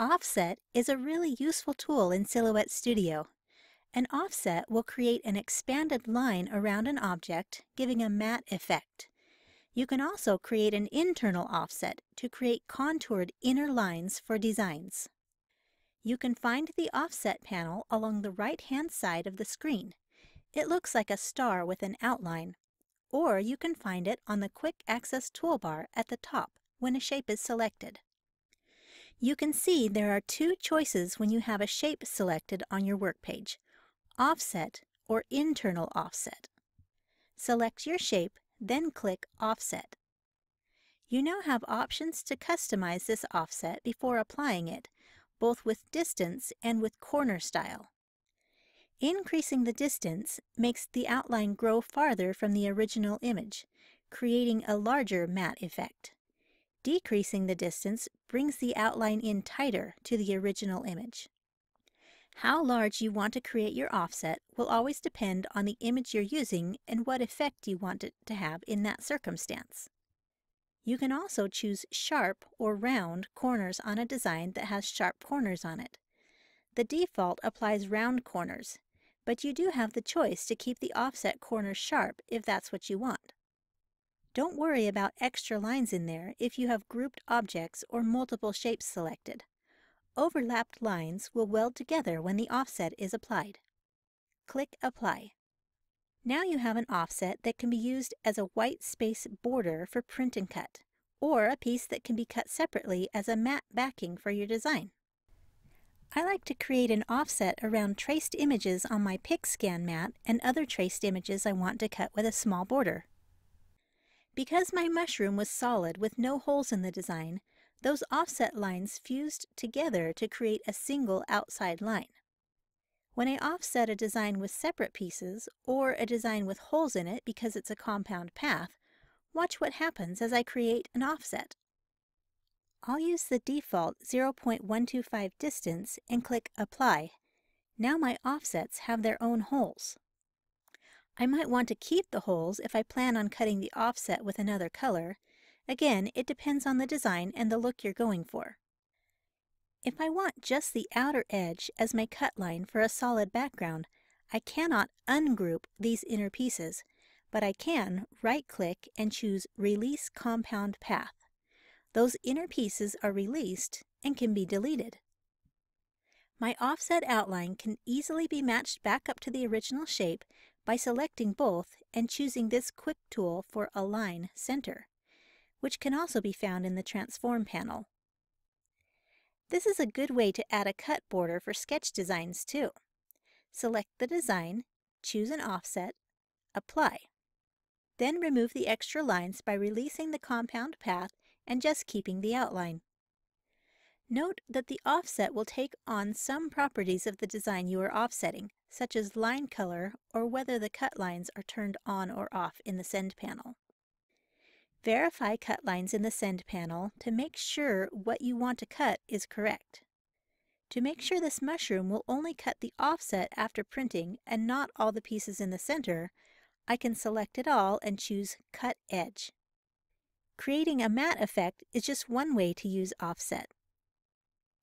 Offset is a really useful tool in Silhouette Studio. An offset will create an expanded line around an object, giving a matte effect. You can also create an internal offset to create contoured inner lines for designs. You can find the Offset panel along the right-hand side of the screen. It looks like a star with an outline. Or you can find it on the Quick Access toolbar at the top when a shape is selected. You can see there are two choices when you have a shape selected on your work page, Offset or Internal Offset. Select your shape, then click Offset. You now have options to customize this offset before applying it, both with distance and with corner style. Increasing the distance makes the outline grow farther from the original image, creating a larger matte effect. Decreasing the distance brings the outline in tighter to the original image. How large you want to create your offset will always depend on the image you're using and what effect you want it to have in that circumstance. You can also choose sharp or round corners on a design that has sharp corners on it. The default applies round corners, but you do have the choice to keep the offset corners sharp if that's what you want. Don't worry about extra lines in there if you have grouped objects or multiple shapes selected. Overlapped lines will weld together when the offset is applied. Click Apply. Now you have an offset that can be used as a white space border for print and cut, or a piece that can be cut separately as a matte backing for your design. I like to create an offset around traced images on my PixScan mat and other traced images I want to cut with a small border. Because my mushroom was solid with no holes in the design, those offset lines fused together to create a single outside line. When I offset a design with separate pieces, or a design with holes in it because it's a compound path, watch what happens as I create an offset. I'll use the default 0.125 distance and click Apply. Now my offsets have their own holes. I might want to keep the holes if I plan on cutting the offset with another color. Again, it depends on the design and the look you're going for. If I want just the outer edge as my cut line for a solid background, I cannot ungroup these inner pieces, but I can right-click and choose Release Compound Path. Those inner pieces are released and can be deleted. My offset outline can easily be matched back up to the original shape by selecting both and choosing this quick tool for Align Center, which can also be found in the Transform panel. This is a good way to add a cut border for sketch designs too. Select the design, choose an offset, apply. Then remove the extra lines by releasing the compound path and just keeping the outline. Note that the offset will take on some properties of the design you are offsetting, such as line color or whether the cut lines are turned on or off in the Send panel. Verify cut lines in the Send panel to make sure what you want to cut is correct. To make sure this mushroom will only cut the offset after printing and not all the pieces in the center, I can select it all and choose Cut Edge. Creating a matte effect is just one way to use offset.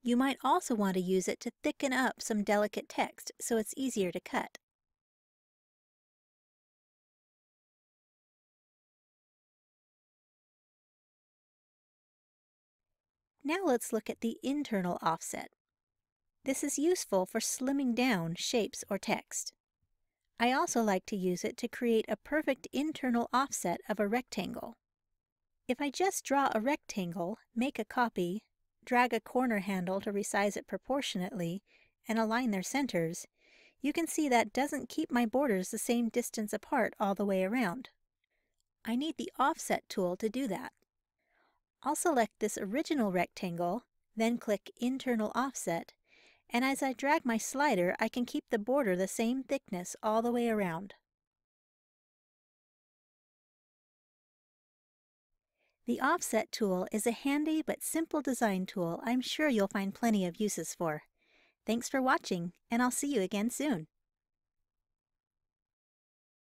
You might also want to use it to thicken up some delicate text so it's easier to cut. Now let's look at the internal offset. This is useful for slimming down shapes or text. I also like to use it to create a perfect internal offset of a rectangle. If I just draw a rectangle, make a copy, drag a corner handle to resize it proportionately, and align their centers, you can see that doesn't keep my borders the same distance apart all the way around. I need the Offset tool to do that. I'll select this original rectangle, then click Internal Offset, and as I drag my slider, I can keep the border the same thickness all the way around. The Offset tool is a handy but simple design tool I'm sure you'll find plenty of uses for. Thanks for watching, and I'll see you again soon.